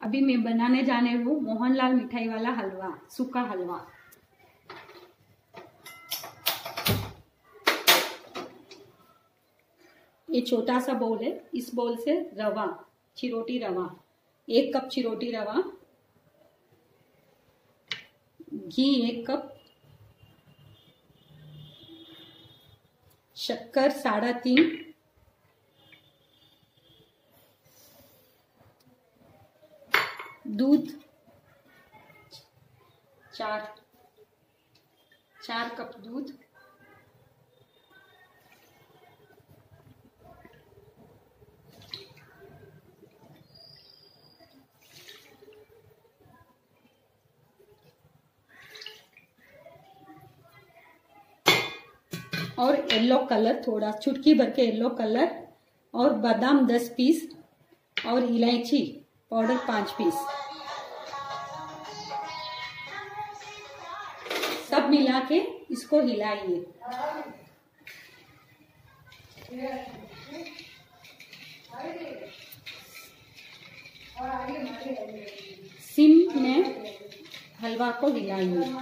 अभी मैं बनाने जाने हूँ मोहनलाल मिठाई वाला हलवा, सूखा हलवा। ये छोटा सा बोल है। इस बोल से रवा, चिरोटी रवा, एक कप चिरोटी रवा, घी एक कप, शक्कर साढ़ा तीन दूध, चार चार कप दूध, और येलो कलर थोड़ा चुटकी भर के येलो कलर और बादाम दस पीस और इलायची। पाउडर पाँच पीस। सब मिला के इसको हिलाइए। सिम में हलवा को हिलाइए।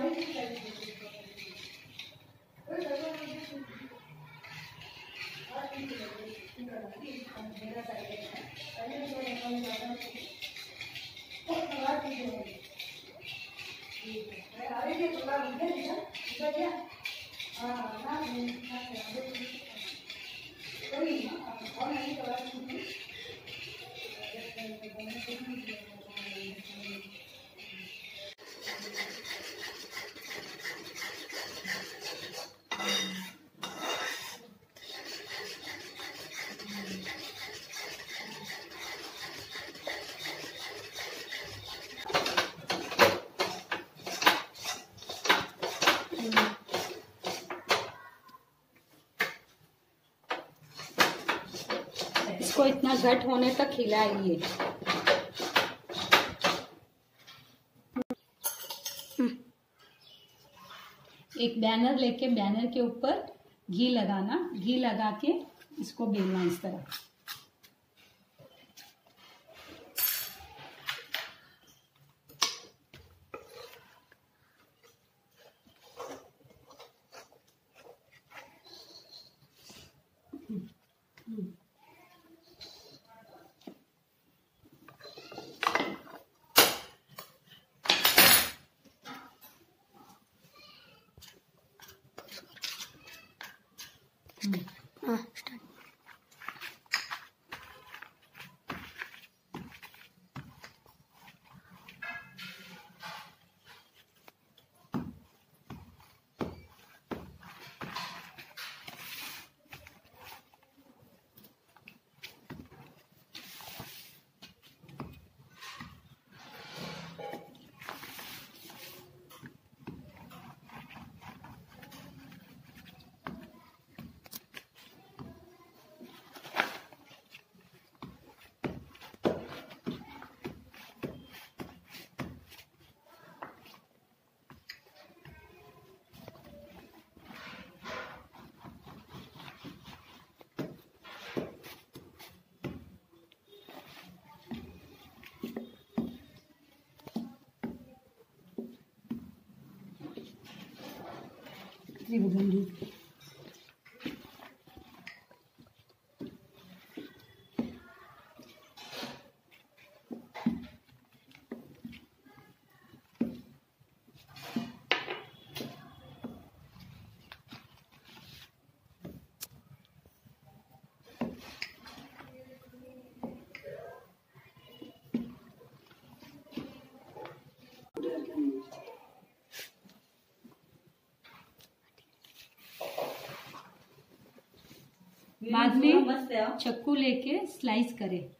Thank you. इसको इतना घट होने तक हिलाइए एक बैनर लेके, बैनर के ऊपर घी लगाना। घी लगा के इसको बेलना इस तरह। 嗯是 त्रिभुवन बाद में चक्कू लेके स्लाइस करें।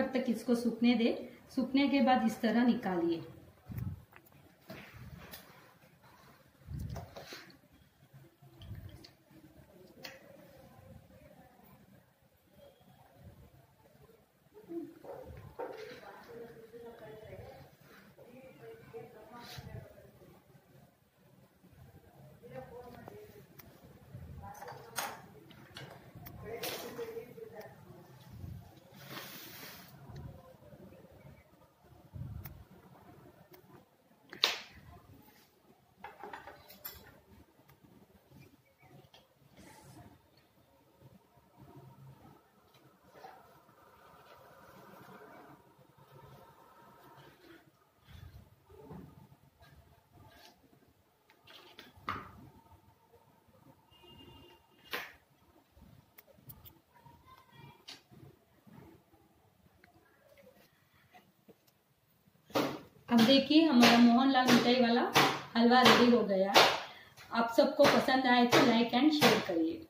आवर तक इसको सूखने दे। सूखने के बाद इस तरह निकालिए। अब देखिए, हमारा मोहनलाल मिठाई वाला हलवा रेडी हो गया। आप सबको पसंद आए तो लाइक एंड शेयर करिए।